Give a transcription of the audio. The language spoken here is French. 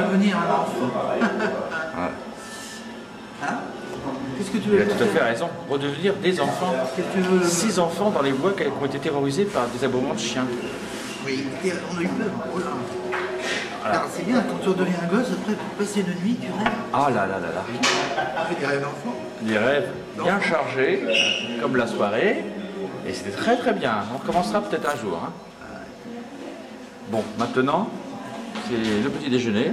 devenir un enfant. Ouais. Hein Qu'est-ce que tu veux Il a tout à faire fait raison. Redevenir des enfants. Qu'est-ce que tu veux Six enfants dans les bois qui ont été terrorisés par des aboiements de chiens. Oui, on a eu peur. Oh là. C'est bien, quand tu redeviens un gosse, après, pour passer une nuit, tu rêves. Ah là là là là. Tu fais des rêves d'enfant. Des rêves bien chargés, comme la soirée. Et c'était très très bien. On recommencera peut-être un jour. hein. Bon, maintenant, c'est le petit déjeuner.